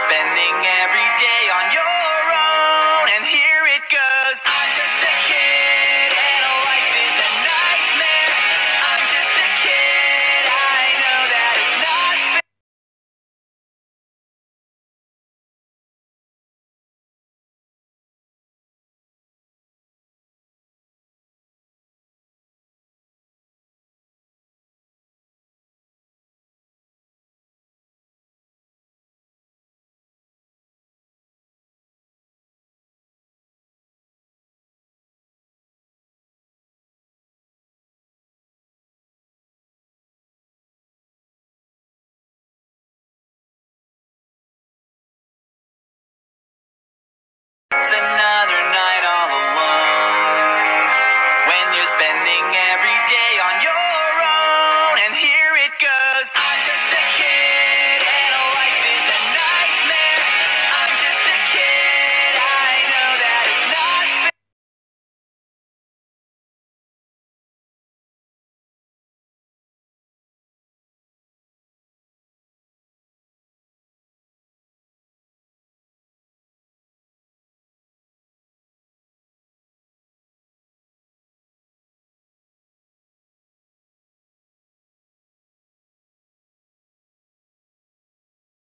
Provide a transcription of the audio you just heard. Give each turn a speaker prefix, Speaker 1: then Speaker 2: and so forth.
Speaker 1: spending every day on your own. And It's another night all alone. When you're spending every day on your